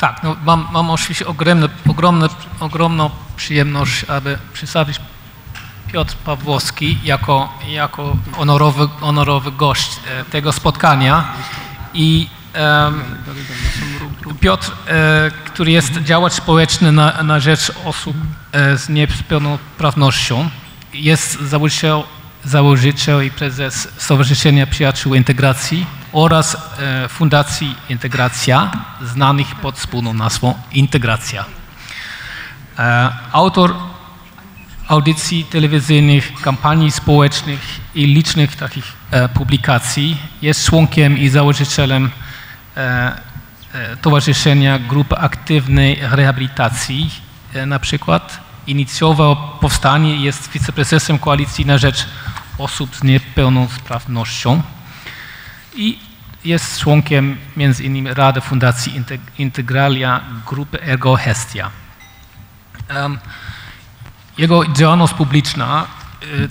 Tak, no mam, mam oczywiście ogromne, ogromne, ogromną przyjemność, aby przedstawić Piotr Pawłowski jako, jako honorowy, honorowy gość e, tego spotkania. I Piotr, e, który jest działacz społeczny na, na rzecz osób e, z niepełnosprawnością, jest założyciel, założyciel i prezes Stowarzyszenia Przyjaciół Integracji oraz e, Fundacji Integracja, znanych pod wspólną nazwą Integracja. Autor audycji telewizyjnych, kampanii społecznych i licznych takich publikacji. Jest członkiem i założycielem E, e, Towarzyszenia Grupy Aktywnej Rehabilitacji e, na przykład. Inicjował powstanie jest wiceprezesem Koalicji na Rzecz Osób z Niepełnosprawnością i jest członkiem między innymi Rady Fundacji Integralia Grupy Ergo Hestia. Jego działalność publiczna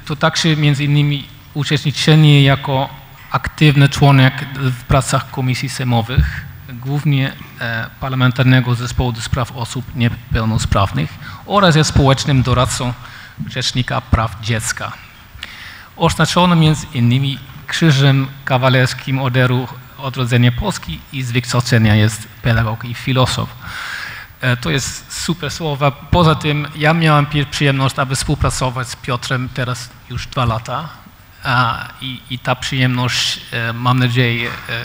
to także między innymi uczestniczenie jako aktywny członek w pracach komisji sejmowych, głównie e, Parlamentarnego Zespołu do Spraw Osób Niepełnosprawnych oraz jest społecznym doradcą Rzecznika Praw Dziecka. Oznaczono między innymi Krzyżem Kawalerskim Orderu Odrodzenia Polski i z wykształcenia jest pedagog i filozof. E, to jest super słowa. Poza tym ja miałem przyjemność, aby współpracować z Piotrem teraz już dwa lata i, i ta przyjemność, e, mam nadzieję, e,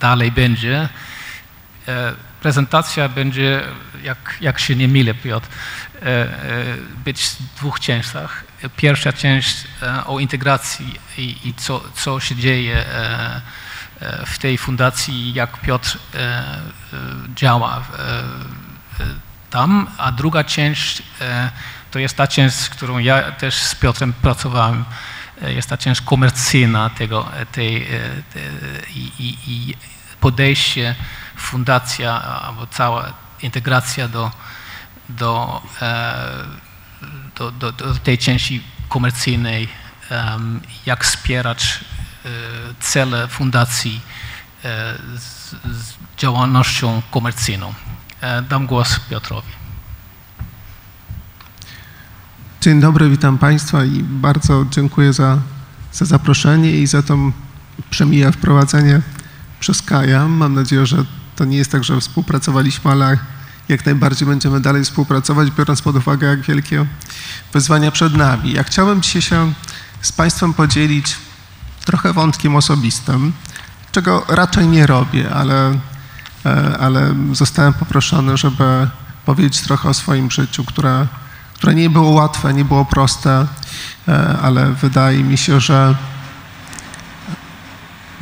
dalej będzie. Prezentacja będzie, jak, jak się nie mylę, Piotr, być w dwóch częściach. Pierwsza część o integracji i, i co, co się dzieje w tej fundacji, jak Piotr działa tam, a druga część to jest ta część, którą ja też z Piotrem pracowałem jest ta część komercyjna tego tej, e, i, i, i podejście, fundacja albo cała integracja do, do, e, do, do, do tej części komercyjnej, jak wspierać e, cele fundacji z, z działalnością komercyjną. Dam głos Piotrowi. Dzień dobry, witam Państwa i bardzo dziękuję za, za zaproszenie i za to przemija wprowadzenie przez Kaja. Mam nadzieję, że to nie jest tak, że współpracowaliśmy, ale jak najbardziej będziemy dalej współpracować, biorąc pod uwagę, jak wielkie wyzwania przed nami. Ja chciałem dzisiaj się z Państwem podzielić trochę wątkiem osobistym, czego raczej nie robię, ale, e, ale zostałem poproszony, żeby powiedzieć trochę o swoim życiu, które które nie było łatwe, nie było proste, e, ale wydaje mi się, że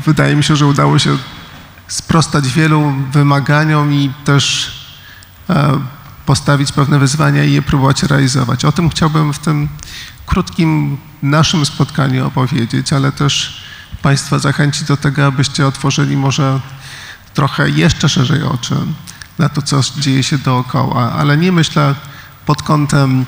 wydaje mi się, że udało się sprostać wielu wymaganiom i też postawić pewne wyzwania i je próbować realizować. O tym chciałbym w tym krótkim naszym spotkaniu opowiedzieć, ale też Państwa zachęcić do tego, abyście otworzyli może trochę jeszcze szerzej oczy na to, co dzieje się dookoła, ale nie myślę pod kątem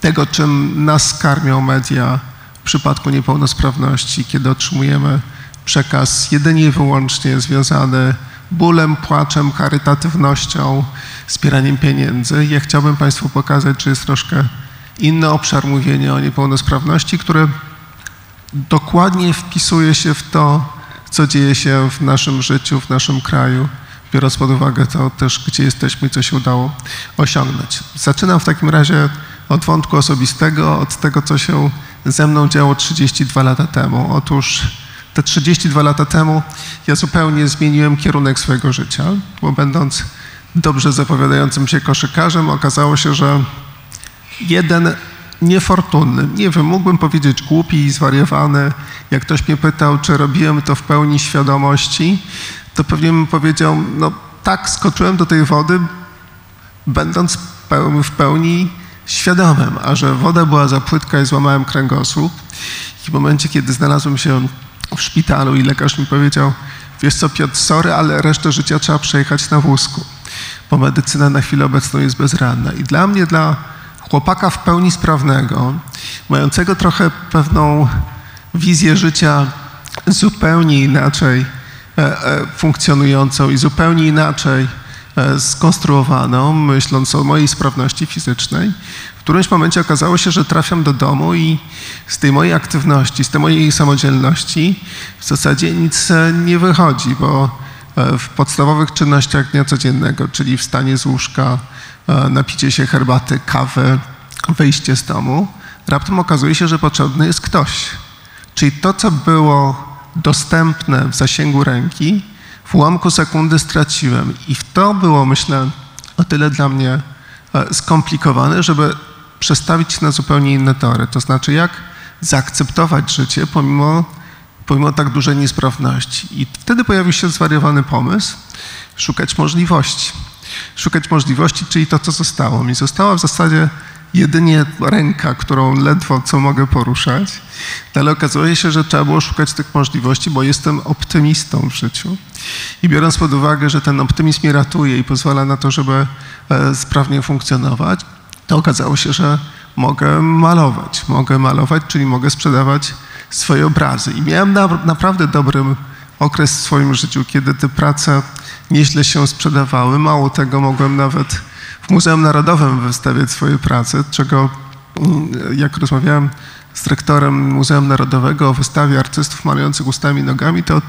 tego, czym nas karmią media w przypadku niepełnosprawności, kiedy otrzymujemy przekaz jedynie i wyłącznie związany bólem, płaczem, charytatywnością, zbieraniem pieniędzy. Ja chciałbym Państwu pokazać, że jest troszkę inny obszar mówienia o niepełnosprawności, który dokładnie wpisuje się w to, co dzieje się w naszym życiu, w naszym kraju biorąc pod uwagę to też, gdzie jesteśmy i co się udało osiągnąć. Zaczynam w takim razie od wątku osobistego, od tego, co się ze mną działo 32 lata temu. Otóż te 32 lata temu ja zupełnie zmieniłem kierunek swojego życia, bo będąc dobrze zapowiadającym się koszykarzem, okazało się, że jeden niefortunny, nie wiem, mógłbym powiedzieć głupi i zwariowany, jak ktoś mnie pytał, czy robiłem to w pełni świadomości, to pewnie bym powiedział, no tak, skoczyłem do tej wody, będąc w pełni świadomym, a że woda była za płytka i złamałem kręgosłup. I w momencie, kiedy znalazłem się w szpitalu i lekarz mi powiedział, wiesz co Piotr, sorry, ale resztę życia trzeba przejechać na wózku, bo medycyna na chwilę obecną jest bezradna. I dla mnie, dla chłopaka w pełni sprawnego, mającego trochę pewną wizję życia zupełnie inaczej, E, e, funkcjonującą i zupełnie inaczej e, skonstruowaną, myśląc o mojej sprawności fizycznej. W którymś momencie okazało się, że trafiam do domu i z tej mojej aktywności, z tej mojej samodzielności w zasadzie nic nie wychodzi, bo w podstawowych czynnościach dnia codziennego, czyli wstanie z łóżka, napicie się herbaty, kawy, wyjście z domu, raptem okazuje się, że potrzebny jest ktoś. Czyli to, co było dostępne w zasięgu ręki, w ułamku sekundy straciłem. I to było, myślę, o tyle dla mnie e, skomplikowane, żeby przestawić na zupełnie inne tory. To znaczy, jak zaakceptować życie pomimo, pomimo tak dużej niesprawności. I wtedy pojawił się zwariowany pomysł, szukać możliwości. Szukać możliwości, czyli to, co zostało mi. Została w zasadzie jedynie ręka, którą ledwo co mogę poruszać, ale okazuje się, że trzeba było szukać tych możliwości, bo jestem optymistą w życiu. I biorąc pod uwagę, że ten optymizm mnie ratuje i pozwala na to, żeby e, sprawnie funkcjonować, to okazało się, że mogę malować. Mogę malować, czyli mogę sprzedawać swoje obrazy. I miałem na, naprawdę dobry okres w swoim życiu, kiedy te prace nieźle się sprzedawały. Mało tego, mogłem nawet w Muzeum Narodowym wystawiać swoje prace, czego mm, jak rozmawiałem z dyrektorem Muzeum Narodowego o wystawie artystów malujących ustami i nogami, to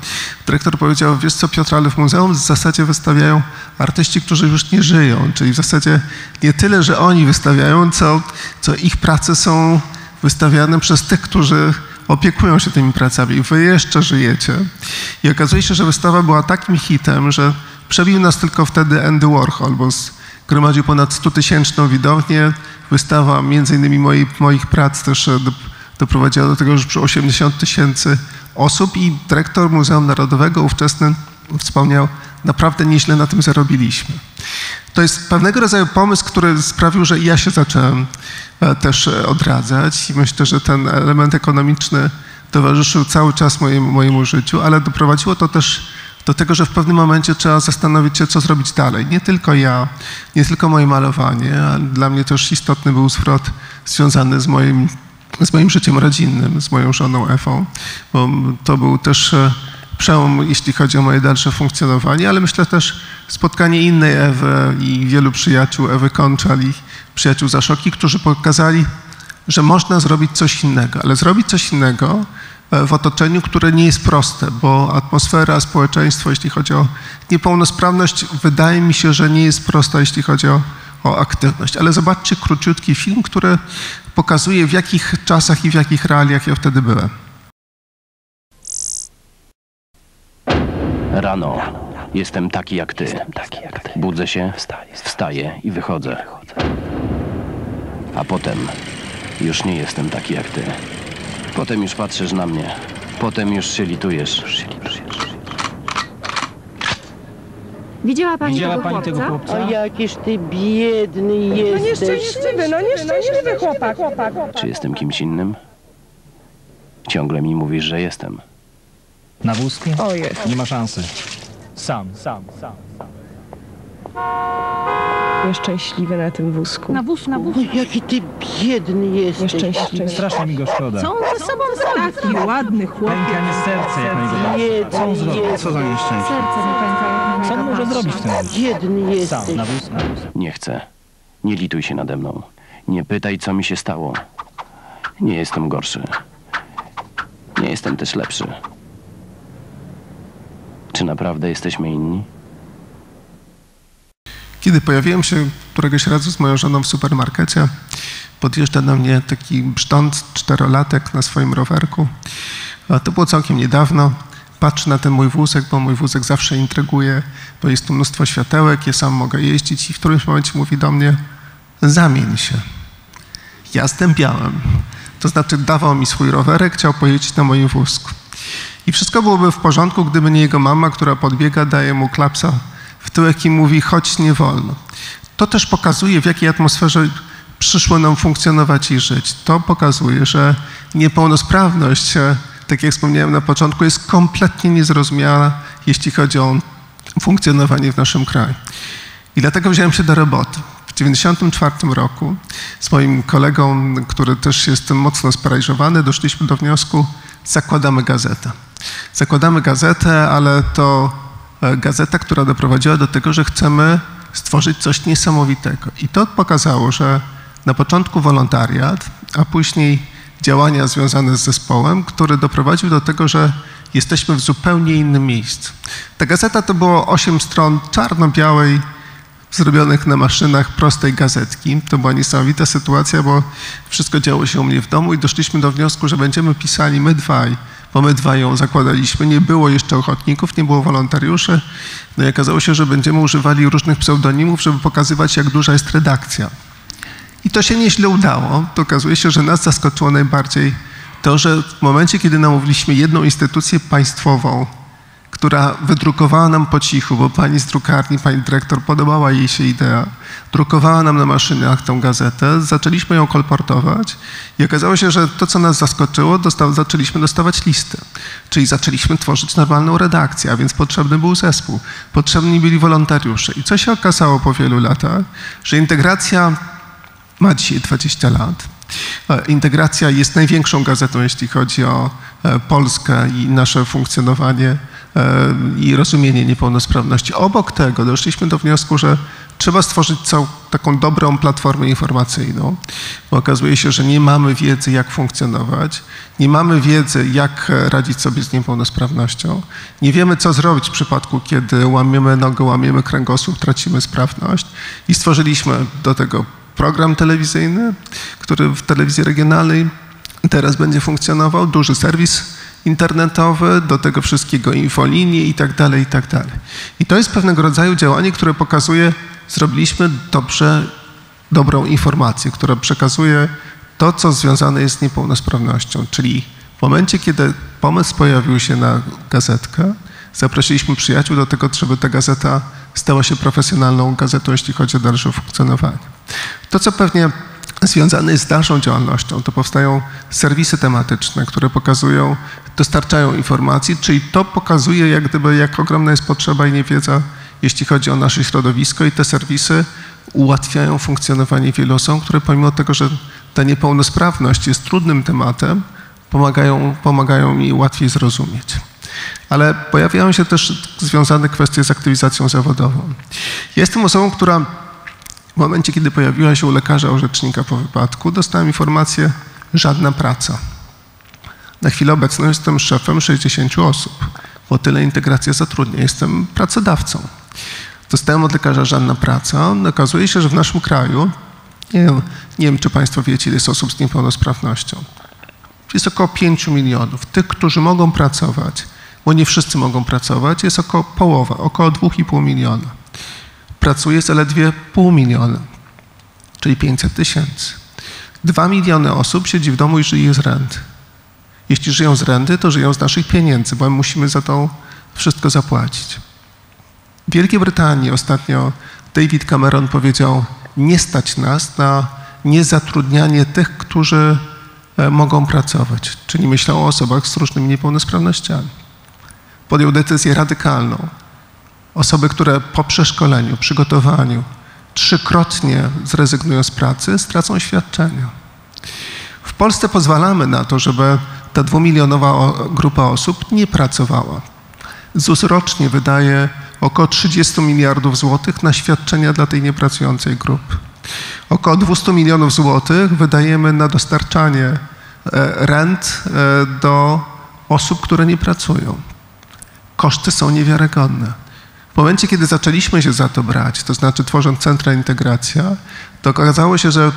dyrektor powiedział, wiesz co Piotr, ale w muzeum w zasadzie wystawiają artyści, którzy już nie żyją, czyli w zasadzie nie tyle, że oni wystawiają, co, co ich prace są wystawiane przez tych, którzy opiekują się tymi pracami. Wy jeszcze żyjecie. I okazuje się, że wystawa była takim hitem, że przebił nas tylko wtedy Andy Warhol, bo z gromadził ponad 100-tysięczną widownię. Wystawa między innymi moich, moich prac też e, do, doprowadziła do tego, że przy 80 tysięcy osób i dyrektor Muzeum Narodowego ówczesny wspomniał, naprawdę nieźle na tym zarobiliśmy. To jest pewnego rodzaju pomysł, który sprawił, że ja się zacząłem też e, odradzać i myślę, że ten element ekonomiczny towarzyszył cały czas mojemu, mojemu życiu, ale doprowadziło to też do tego, że w pewnym momencie trzeba zastanowić się, co zrobić dalej. Nie tylko ja, nie tylko moje malowanie, ale dla mnie też istotny był zwrot związany z moim, z moim życiem rodzinnym, z moją żoną Ewą, bo to był też e, przełom, jeśli chodzi o moje dalsze funkcjonowanie, ale myślę też spotkanie innej Ewy i wielu przyjaciół Ewy Konczal i przyjaciół Zaszoki, którzy pokazali, że można zrobić coś innego, ale zrobić coś innego E, w otoczeniu, które nie jest proste, bo atmosfera, społeczeństwo, jeśli chodzi o niepełnosprawność, wydaje mi się, że nie jest prosta, jeśli chodzi o, o aktywność. Ale zobaczcie króciutki film, który pokazuje, w jakich czasach i w jakich realiach ja wtedy byłem. Rano. Jestem taki jak ty. Budzę się, wstaję i wychodzę. A potem już nie jestem taki jak ty. Potem już patrzysz na mnie. Potem już się litujesz. Widziała pani, Widziała tego, pani chłopca? tego chłopca? O jakiż ty biedny No jesteś. nieszczęśliwy, no nieszczęśliwy chłopak. chłopak. Czy jestem kimś innym? Ciągle mi mówisz, że jestem. Na wózku? O jest. Nie ma szansy. Sam, sam, sam. Nieszczęśliwy na tym wózku. Na wóz, na wóz. O, jaki ty biedny jesteś. Nieszczęśliwy. Strasznie mi go szkoda. Co on ze sobą zrobił? Taki ładny chłopak. Pęka mi serce, jak najbardziej. Biedny Co on zrobił? Co za nieszczęście? Serce mi pęka, Co on na może zrobić w tym wózku? Biedny Sam, jesteś. na wóz, na wóz. Nie chcę. Nie lituj się nade mną. Nie pytaj, co mi się stało. Nie jestem gorszy. Nie jestem też lepszy. Czy naprawdę jesteśmy inni? Kiedy pojawiłem się któregoś razu z moją żoną w supermarkecie, podjeżdża do mnie taki brzdąc czterolatek na swoim rowerku. To było całkiem niedawno. Patrzę na ten mój wózek, bo mój wózek zawsze intryguje, bo jest tu mnóstwo światełek, ja sam mogę jeździć i w którymś momencie mówi do mnie, zamień się. Ja zdębiałem. To znaczy dawał mi swój rowerek, chciał pojeździć na moim wózku. I wszystko byłoby w porządku, gdyby nie jego mama, która podbiega, daje mu klapsa w tyłek i mówi, chodź, nie wolno. To też pokazuje, w jakiej atmosferze przyszło nam funkcjonować i żyć. To pokazuje, że niepełnosprawność, e, tak jak wspomniałem na początku, jest kompletnie niezrozumiała, jeśli chodzi o funkcjonowanie w naszym kraju. I dlatego wziąłem się do roboty. W 1994 roku z moim kolegą, który też jest mocno sparaliżowany, doszliśmy do wniosku, zakładamy gazetę. Zakładamy gazetę, ale to e, gazeta, która doprowadziła do tego, że chcemy stworzyć coś niesamowitego. I to pokazało, że na początku wolontariat, a później działania związane z zespołem, który doprowadził do tego, że jesteśmy w zupełnie innym miejscu. Ta gazeta to było osiem stron czarno-białej, zrobionych na maszynach prostej gazetki. To była niesamowita sytuacja, bo wszystko działo się u mnie w domu i doszliśmy do wniosku, że będziemy pisali my dwaj, bo my dwaj ją zakładaliśmy. Nie było jeszcze ochotników, nie było wolontariuszy. No i okazało się, że będziemy używali różnych pseudonimów, żeby pokazywać, jak duża jest redakcja. I to się nieźle udało. To okazuje się, że nas zaskoczyło najbardziej to, że w momencie, kiedy namówiliśmy jedną instytucję państwową, która wydrukowała nam po cichu, bo pani z drukarni, pani dyrektor, podobała jej się idea, drukowała nam na maszynach tą gazetę, zaczęliśmy ją kolportować i okazało się, że to, co nas zaskoczyło, zaczęliśmy dostawać listy. Czyli zaczęliśmy tworzyć normalną redakcję, a więc potrzebny był zespół, potrzebni byli wolontariusze. I co się okazało po wielu latach, że integracja ma dzisiaj 20 lat. E, Integracja jest największą gazetą, jeśli chodzi o e, Polskę i nasze funkcjonowanie i rozumienie niepełnosprawności. Obok tego doszliśmy do wniosku, że trzeba stworzyć całą taką dobrą platformę informacyjną, bo okazuje się, że nie mamy wiedzy, jak funkcjonować, nie mamy wiedzy, jak radzić sobie z niepełnosprawnością, nie wiemy, co zrobić w przypadku, kiedy łamiemy nogę, łamiemy kręgosłup, tracimy sprawność i stworzyliśmy do tego program telewizyjny, który w telewizji regionalnej teraz będzie funkcjonował, duży serwis internetowy, do tego wszystkiego infolinie i tak dalej, i tak dalej. I to jest pewnego rodzaju działanie, które pokazuje, zrobiliśmy dobrze, dobrą informację, która przekazuje to, co związane jest z niepełnosprawnością, czyli w momencie, kiedy pomysł pojawił się na gazetkę, zaprosiliśmy przyjaciół do tego, żeby ta gazeta stała się profesjonalną gazetą, jeśli chodzi o dalsze funkcjonowanie. To, co pewnie związane jest z dalszą działalnością, to powstają serwisy tematyczne, które pokazują, dostarczają informacji, czyli to pokazuje jak gdyby, jak ogromna jest potrzeba i niewiedza, jeśli chodzi o nasze środowisko i te serwisy ułatwiają funkcjonowanie wielu osobom, które pomimo tego, że ta niepełnosprawność jest trudnym tematem, pomagają, pomagają mi łatwiej zrozumieć. Ale pojawiają się też związane kwestie z aktywizacją zawodową. Jestem osobą, która w momencie, kiedy pojawiła się u lekarza orzecznika po wypadku, dostałem informację, żadna praca. Na chwilę obecną jestem szefem 60 osób, bo tyle integracja zatrudnia. Jestem pracodawcą. Dostałem od lekarza żadna praca. Okazuje się, że w naszym kraju, nie wiem, nie wiem czy Państwo wiecie, ile jest osób z niepełnosprawnością. Jest około 5 milionów. Tych, którzy mogą pracować, bo nie wszyscy mogą pracować, jest około połowa, około 2,5 miliona. Pracuje zaledwie pół miliona, czyli 500 tysięcy. Dwa miliony osób siedzi w domu i żyje z rent. Jeśli żyją z renty, to żyją z naszych pieniędzy, bo my musimy za to wszystko zapłacić. W Wielkiej Brytanii ostatnio David Cameron powiedział, nie stać nas na niezatrudnianie tych, którzy e, mogą pracować, czyli myślał o osobach z różnymi niepełnosprawnościami. Podjął decyzję radykalną. Osoby, które po przeszkoleniu, przygotowaniu trzykrotnie zrezygnują z pracy, stracą świadczenia. W Polsce pozwalamy na to, żeby ta dwumilionowa grupa osób nie pracowała. ZUS rocznie wydaje około 30 miliardów złotych na świadczenia dla tej niepracującej grupy. Około 200 milionów złotych wydajemy na dostarczanie e, rent e, do osób, które nie pracują. Koszty są niewiarygodne. W momencie, kiedy zaczęliśmy się za to brać, to znaczy tworząc centra integracja, to okazało się, że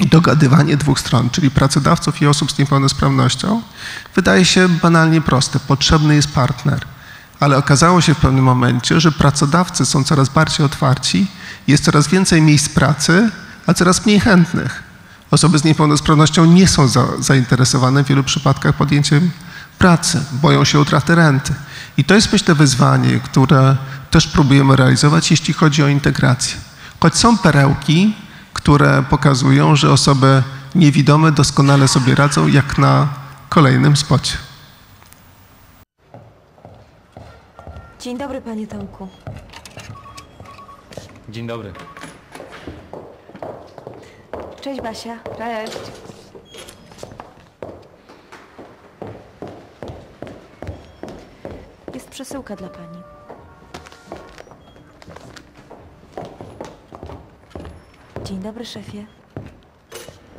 dogadywanie dwóch stron, czyli pracodawców i osób z niepełnosprawnością, wydaje się banalnie proste. Potrzebny jest partner. Ale okazało się w pewnym momencie, że pracodawcy są coraz bardziej otwarci, jest coraz więcej miejsc pracy, a coraz mniej chętnych. Osoby z niepełnosprawnością nie są za, zainteresowane w wielu przypadkach podjęciem pracy, boją się utraty renty. I to jest, myślę, wyzwanie, które też próbujemy realizować, jeśli chodzi o integrację. Choć są perełki, które pokazują, że osoby niewidome doskonale sobie radzą, jak na kolejnym spocie. Dzień dobry, panie Tomku. Dzień dobry. Cześć, Basia. Cześć. Przesyłka dla pani. Dzień dobry, szefie.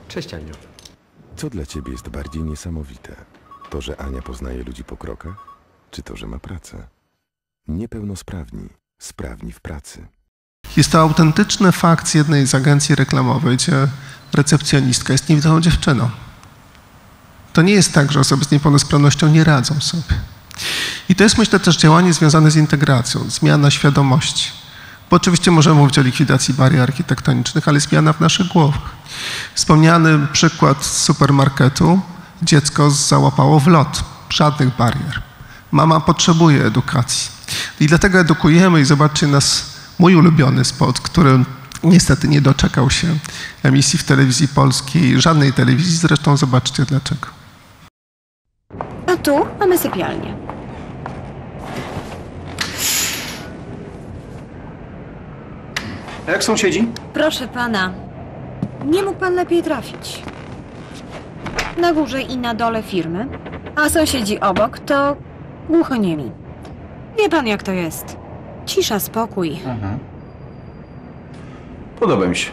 Cześć, Aniu. Co dla ciebie jest bardziej niesamowite? To, że Ania poznaje ludzi po krokach? Czy to, że ma pracę? Niepełnosprawni, sprawni w pracy. Jest to autentyczny fakt z jednej z agencji reklamowej, gdzie recepcjonistka jest niewidomą dziewczyną. To nie jest tak, że osoby z niepełnosprawnością nie radzą sobie. I to jest myślę też działanie związane z integracją, zmiana świadomości. Bo oczywiście możemy mówić o likwidacji barier architektonicznych, ale zmiana w naszych głowach. Wspomniany przykład z supermarketu. Dziecko załapało w lot. Żadnych barier. Mama potrzebuje edukacji. I dlatego edukujemy i zobaczcie nas, mój ulubiony spot, który niestety nie doczekał się emisji w telewizji polskiej, żadnej telewizji, zresztą zobaczcie dlaczego. A tu mamy sypialnię. A jak sąsiedzi? Proszę pana, nie mógł pan lepiej trafić. Na górze i na dole firmy, a sąsiedzi obok to głuchoniemi. Wie pan jak to jest. Cisza, spokój. Podoba mi się.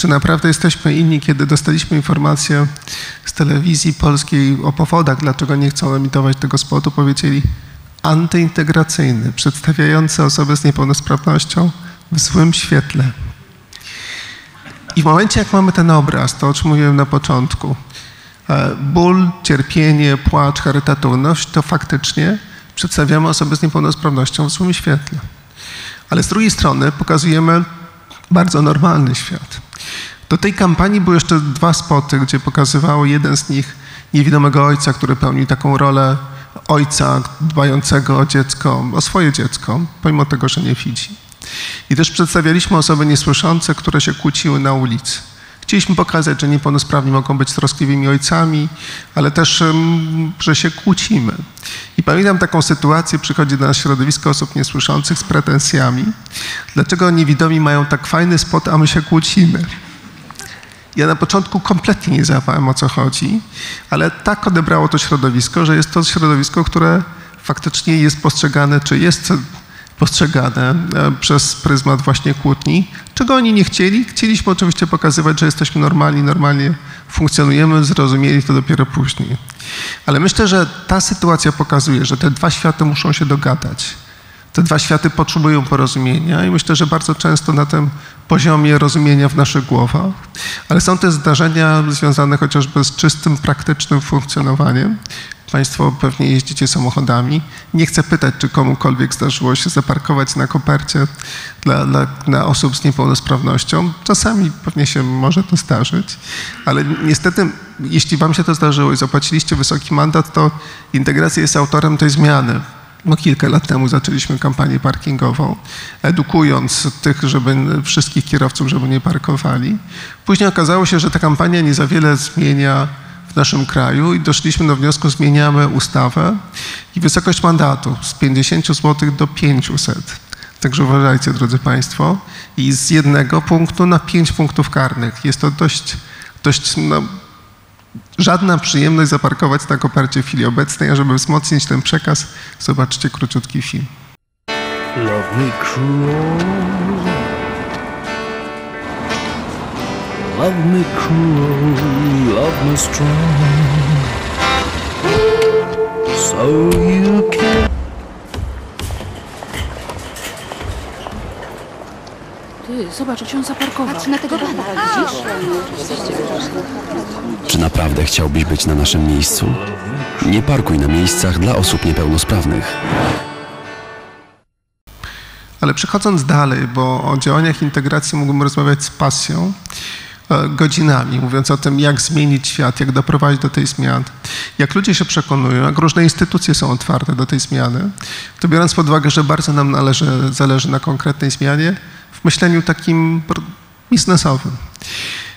Czy naprawdę jesteśmy inni, kiedy dostaliśmy informację z telewizji polskiej o powodach, dlaczego nie chcą emitować tego spotu, powiedzieli antyintegracyjny, przedstawiający osoby z niepełnosprawnością w złym świetle. I w momencie, jak mamy ten obraz, to o czym mówiłem na początku, e, ból, cierpienie, płacz, charytatywność, to faktycznie przedstawiamy osoby z niepełnosprawnością w złym świetle. Ale z drugiej strony pokazujemy bardzo normalny świat. Do tej kampanii były jeszcze dwa spoty, gdzie pokazywało jeden z nich niewidomego ojca, który pełni taką rolę ojca dbającego o dziecko, o swoje dziecko, pomimo tego, że nie widzi. I też przedstawialiśmy osoby niesłyszące, które się kłóciły na ulicy. Chcieliśmy pokazać, że niepełnosprawni mogą być troskliwymi ojcami, ale też, że się kłócimy. I pamiętam taką sytuację, przychodzi do nas środowisko osób niesłyszących z pretensjami, dlaczego niewidomi mają tak fajny spot, a my się kłócimy. Ja na początku kompletnie nie załapałem o co chodzi, ale tak odebrało to środowisko, że jest to środowisko, które faktycznie jest postrzegane, czy jest postrzegane e, przez pryzmat właśnie kłótni. Czego oni nie chcieli? Chcieliśmy oczywiście pokazywać, że jesteśmy normalni, normalnie funkcjonujemy, zrozumieli to dopiero później. Ale myślę, że ta sytuacja pokazuje, że te dwa światy muszą się dogadać. Te dwa światy potrzebują porozumienia i myślę, że bardzo często na tym poziomie rozumienia w naszych głowach, ale są te zdarzenia związane chociażby z czystym, praktycznym funkcjonowaniem. Państwo pewnie jeździcie samochodami. Nie chcę pytać, czy komukolwiek zdarzyło się zaparkować na kopercie dla, dla, dla osób z niepełnosprawnością. Czasami pewnie się może to zdarzyć, ale niestety, jeśli Wam się to zdarzyło i zapłaciliście wysoki mandat, to integracja jest autorem tej zmiany no kilka lat temu zaczęliśmy kampanię parkingową, edukując tych, żeby wszystkich kierowców, żeby nie parkowali. Później okazało się, że ta kampania nie za wiele zmienia w naszym kraju i doszliśmy do wniosku, zmieniamy ustawę i wysokość mandatu z 50 zł do 500. Także uważajcie, drodzy Państwo. I z jednego punktu na pięć punktów karnych. Jest to dość, dość no, żadna przyjemność zaparkować na kopercie w chwili obecnej, a żeby wzmocnić ten przekaz, zobaczcie króciutki film. Love me cruel. Love me cruel, love me strong. So you can. Ty, zobacz, jak się on zaparkował. Patrz na tego bana, widzisz? Czy naprawdę chciałbyś być na naszym miejscu? Nie parkuj na miejscach dla osób niepełnosprawnych. Ale przechodząc dalej, bo o działaniach integracji mógłbym rozmawiać z pasją, e, godzinami, mówiąc o tym, jak zmienić świat, jak doprowadzić do tej zmiany. Jak ludzie się przekonują, jak różne instytucje są otwarte do tej zmiany, to biorąc pod uwagę, że bardzo nam należy, zależy na konkretnej zmianie, myśleniu takim biznesowym.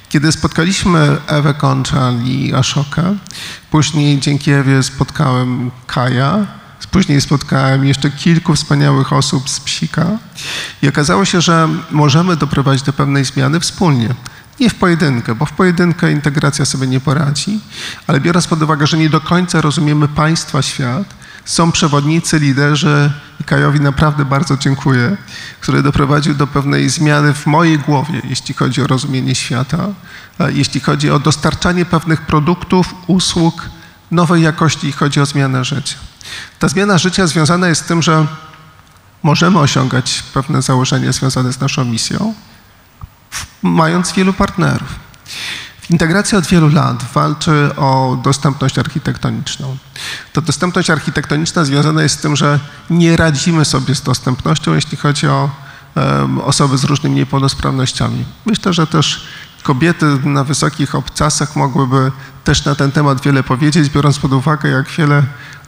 Kiedy spotkaliśmy Ewę Konczal i Ashokę, później dzięki Ewie spotkałem Kaja, później spotkałem jeszcze kilku wspaniałych osób z Psika i okazało się, że możemy doprowadzić do pewnej zmiany wspólnie. Nie w pojedynkę, bo w pojedynkę integracja sobie nie poradzi, ale biorąc pod uwagę, że nie do końca rozumiemy państwa świat, są przewodnicy, liderzy i Kajowi naprawdę bardzo dziękuję, który doprowadził do pewnej zmiany w mojej głowie, jeśli chodzi o rozumienie świata, jeśli chodzi o dostarczanie pewnych produktów, usług nowej jakości, jeśli chodzi o zmianę życia. Ta zmiana życia związana jest z tym, że możemy osiągać pewne założenia związane z naszą misją, mając wielu partnerów. Integracja od wielu lat walczy o dostępność architektoniczną. Ta dostępność architektoniczna związana jest z tym, że nie radzimy sobie z dostępnością, jeśli chodzi o um, osoby z różnymi niepełnosprawnościami. Myślę, że też kobiety na wysokich obcasach mogłyby też na ten temat wiele powiedzieć, biorąc pod uwagę, jak wiele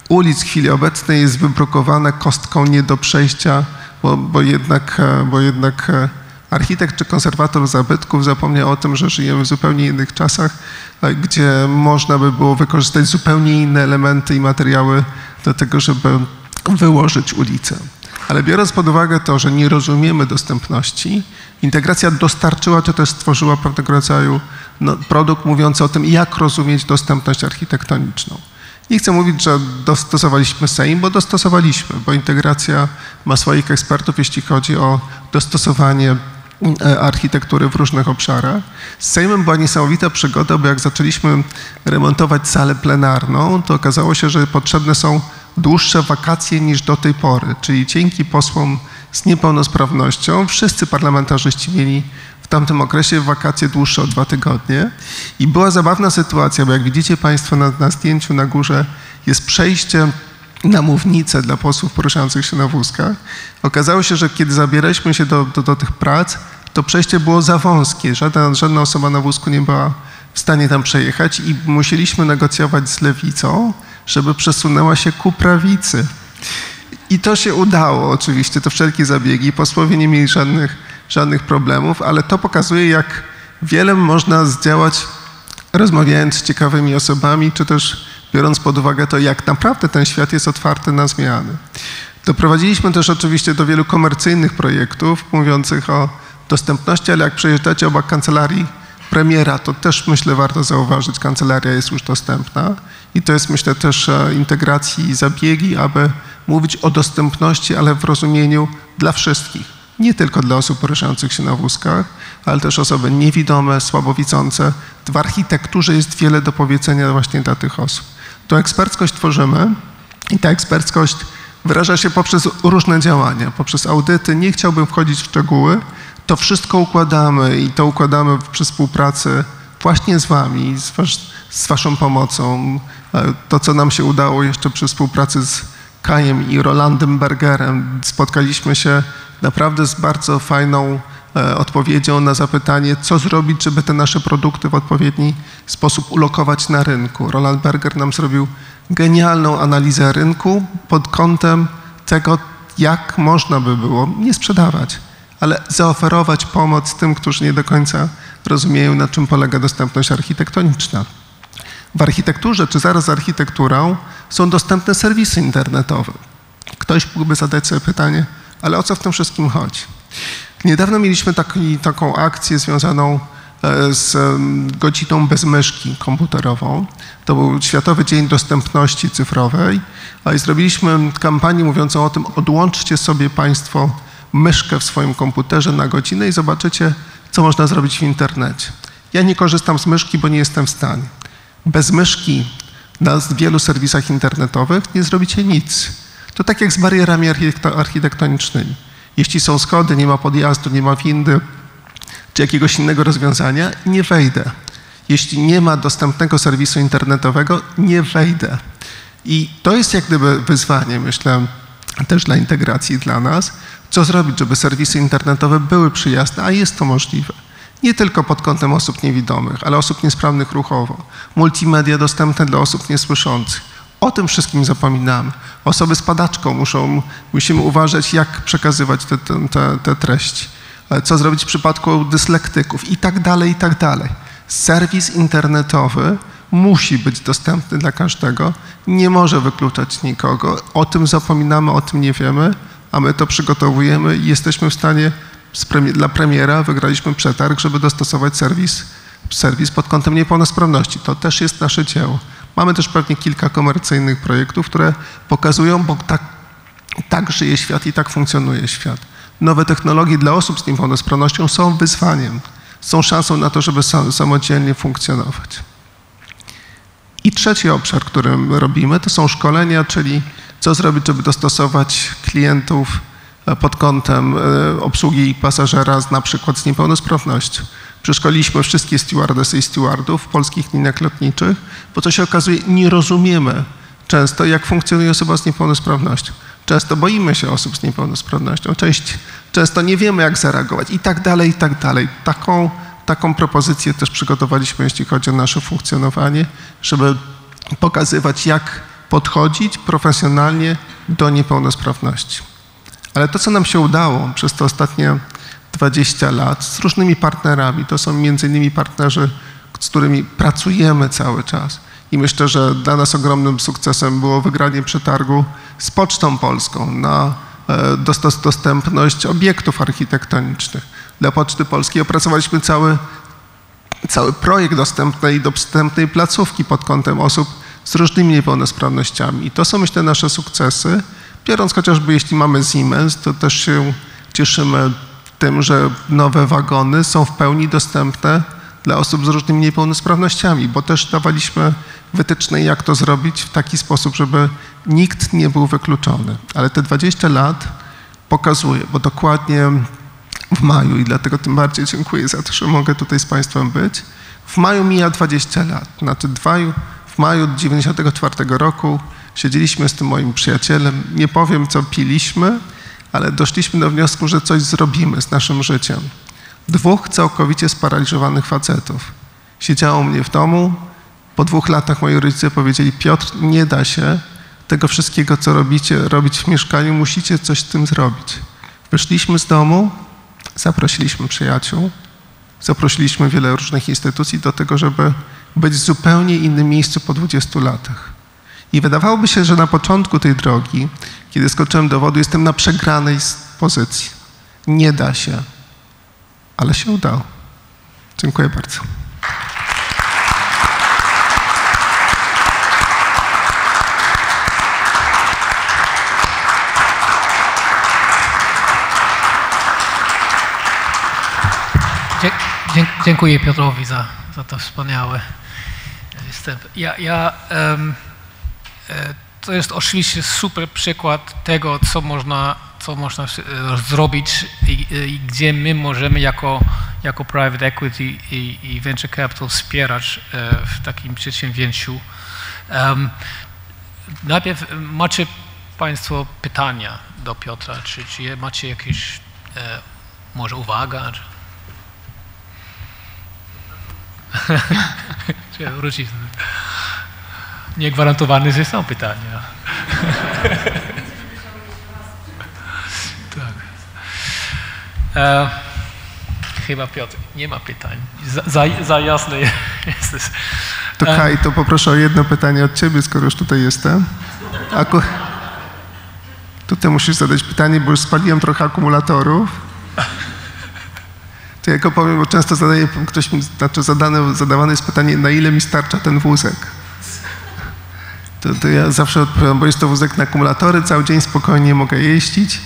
ulic w chwili obecnej jest wybrukowane kostką nie do przejścia, bo, bo jednak, bo jednak architekt czy konserwator zabytków zapomniał o tym, że żyjemy w zupełnie innych czasach, gdzie można by było wykorzystać zupełnie inne elementy i materiały do tego, żeby wyłożyć ulicę. Ale biorąc pod uwagę to, że nie rozumiemy dostępności, integracja dostarczyła czy też stworzyła pewnego rodzaju no, produkt mówiący o tym, jak rozumieć dostępność architektoniczną. Nie chcę mówić, że dostosowaliśmy Sejm, bo dostosowaliśmy, bo integracja ma swoich ekspertów, jeśli chodzi o dostosowanie architektury w różnych obszarach. Z Sejmem była niesamowita przygoda, bo jak zaczęliśmy remontować salę plenarną, to okazało się, że potrzebne są dłuższe wakacje niż do tej pory, czyli dzięki posłom z niepełnosprawnością wszyscy parlamentarzyści mieli w tamtym okresie wakacje dłuższe o dwa tygodnie i była zabawna sytuacja, bo jak widzicie Państwo na, na zdjęciu na górze jest przejście na mównicę dla posłów poruszających się na wózkach. Okazało się, że kiedy zabieraliśmy się do, do, do tych prac, to przejście było za wąskie. Żadna, żadna osoba na wózku nie była w stanie tam przejechać i musieliśmy negocjować z lewicą, żeby przesunęła się ku prawicy. I to się udało oczywiście, to wszelkie zabiegi. Posłowie nie mieli żadnych żadnych problemów, ale to pokazuje, jak wiele można zdziałać rozmawiając z ciekawymi osobami, czy też biorąc pod uwagę to, jak naprawdę ten świat jest otwarty na zmiany. Doprowadziliśmy też oczywiście do wielu komercyjnych projektów mówiących o dostępności, ale jak przejeżdżacie obok kancelarii premiera, to też myślę warto zauważyć, kancelaria jest już dostępna i to jest myślę też e, integracji i zabiegi, aby mówić o dostępności, ale w rozumieniu dla wszystkich nie tylko dla osób poruszających się na wózkach, ale też osoby niewidome, słabowidzące. W architekturze jest wiele do powiedzenia właśnie dla tych osób. Tą eksperckość tworzymy i ta eksperckość wyraża się poprzez różne działania, poprzez audyty. Nie chciałbym wchodzić w szczegóły. To wszystko układamy i to układamy przy współpracy właśnie z Wami, z, was, z Waszą pomocą. E, to, co nam się udało jeszcze przy współpracy z Kajem i Rolandem Bergerem. Spotkaliśmy się naprawdę z bardzo fajną odpowiedzią na zapytanie, co zrobić, żeby te nasze produkty w odpowiedni sposób ulokować na rynku. Roland Berger nam zrobił genialną analizę rynku pod kątem tego, jak można by było nie sprzedawać, ale zaoferować pomoc tym, którzy nie do końca rozumieją, na czym polega dostępność architektoniczna. W architekturze, czy zaraz z architekturą, są dostępne serwisy internetowe. Ktoś mógłby zadać sobie pytanie, ale o co w tym wszystkim chodzi? Niedawno mieliśmy taki, taką akcję związaną e, z godziną bez myszki komputerową. To był Światowy Dzień Dostępności Cyfrowej, i zrobiliśmy kampanię mówiącą o tym, odłączcie sobie Państwo myszkę w swoim komputerze na godzinę i zobaczycie, co można zrobić w internecie. Ja nie korzystam z myszki, bo nie jestem w stanie. Bez myszki na wielu serwisach internetowych nie zrobicie nic. To tak jak z barierami architektonicznymi. Jeśli są schody, nie ma podjazdu, nie ma windy, czy jakiegoś innego rozwiązania, nie wejdę. Jeśli nie ma dostępnego serwisu internetowego, nie wejdę. I to jest jak gdyby wyzwanie, myślę, też dla integracji dla nas, co zrobić, żeby serwisy internetowe były przyjazne, a jest to możliwe. Nie tylko pod kątem osób niewidomych, ale osób niesprawnych ruchowo. Multimedia dostępne dla osób niesłyszących. O tym wszystkim zapominamy. Osoby z padaczką muszą, musimy uważać, jak przekazywać te, te, te, treści. Co zrobić w przypadku dyslektyków i tak dalej, i tak dalej. Serwis internetowy musi być dostępny dla każdego, nie może wykluczać nikogo. O tym zapominamy, o tym nie wiemy, a my to przygotowujemy i jesteśmy w stanie dla premiera wygraliśmy przetarg, żeby dostosować serwis, serwis pod kątem niepełnosprawności. To też jest nasze dzieło. Mamy też pewnie kilka komercyjnych projektów, które pokazują, bo tak, tak żyje świat i tak funkcjonuje świat. Nowe technologie dla osób z niepełnosprawnością są wyzwaniem, są szansą na to, żeby sam, samodzielnie funkcjonować. I trzeci obszar, który robimy, to są szkolenia, czyli co zrobić, żeby dostosować klientów e, pod kątem e, obsługi pasażera z, na przykład z niepełnosprawnością. Przeszkoliliśmy wszystkie stewardesy i stewardów w polskich liniach lotniczych, bo co się okazuje, nie rozumiemy często, jak funkcjonuje osoba z niepełnosprawnością. Często boimy się osób z niepełnosprawnością, część, często nie wiemy, jak zareagować i tak dalej, i tak dalej. Taką, taką propozycję też przygotowaliśmy, jeśli chodzi o nasze funkcjonowanie, żeby pokazywać, jak podchodzić profesjonalnie do niepełnosprawności. Ale to, co nam się udało przez te ostatnie 20 lat z różnymi partnerami, to są między innymi partnerzy, z którymi pracujemy cały czas. I myślę, że dla nas ogromnym sukcesem było wygranie przetargu z Pocztą Polską na e, dostępność obiektów architektonicznych. Dla Poczty Polskiej opracowaliśmy cały, cały projekt dostępnej, dostępnej placówki pod kątem osób z różnymi niepełnosprawnościami. I to są, myślę, nasze sukcesy. Biorąc chociażby, jeśli mamy Siemens, to też się cieszymy tym, że nowe wagony są w pełni dostępne dla osób z różnymi niepełnosprawnościami, bo też dawaliśmy wytyczne, jak to zrobić w taki sposób, żeby nikt nie był wykluczony. Ale te 20 lat pokazuje, bo dokładnie w maju, i dlatego tym bardziej dziękuję za to, że mogę tutaj z Państwem być, w maju mija 20 lat. Znaczy w maju 1994 roku siedzieliśmy z tym moim przyjacielem, nie powiem, co piliśmy, ale doszliśmy do wniosku, że coś zrobimy z naszym życiem. Dwóch całkowicie sparaliżowanych facetów. Siedziało mnie w domu. Po dwóch latach moi rodzice powiedzieli: Piotr, nie da się tego wszystkiego, co robicie, robić w mieszkaniu, musicie coś z tym zrobić. Wyszliśmy z domu, zaprosiliśmy przyjaciół, zaprosiliśmy wiele różnych instytucji do tego, żeby być w zupełnie innym miejscu po 20 latach. I wydawałoby się, że na początku tej drogi, kiedy skoczyłem do wody, jestem na przegranej pozycji. Nie da się, ale się udało. Dziękuję bardzo. Dziękuję Piotrowi za, za to wspaniałe występ. Ja, ja um, to jest oczywiście super przykład tego, co można, co można e, zrobić i, i gdzie my możemy jako, jako private equity i, i venture capital wspierać e, w takim przedsięwzięciu. Um, najpierw macie Państwo pytania do Piotra, czy, czy macie jakieś e, może uwaga? Czy wrócić? Niegwarantowane, że są pytania. tak. E, chyba Piotr, nie ma pytań. Za, za, za jasne jest. To e, Kaj, to poproszę o jedno pytanie od ciebie, skoro już tutaj jestem. Aku... Tutaj musisz zadać pytanie, bo już spaliłem trochę akumulatorów. To ja go powiem, bo często zadaje, ktoś mi, znaczy zadane, zadawane jest pytanie, na ile mi starcza ten wózek? To, to ja zawsze odpowiadam, bo jest to wózek na akumulatory, cały dzień spokojnie mogę jeździć.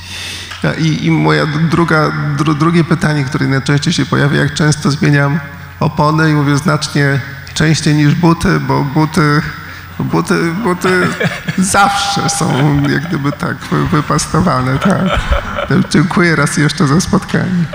I, i moja druga, dru, drugie pytanie, które najczęściej się pojawia, jak często zmieniam opony i mówię znacznie częściej niż buty, bo buty, buty, buty zawsze są jak gdyby tak wypastowane. Tak. Dziękuję raz jeszcze za spotkanie.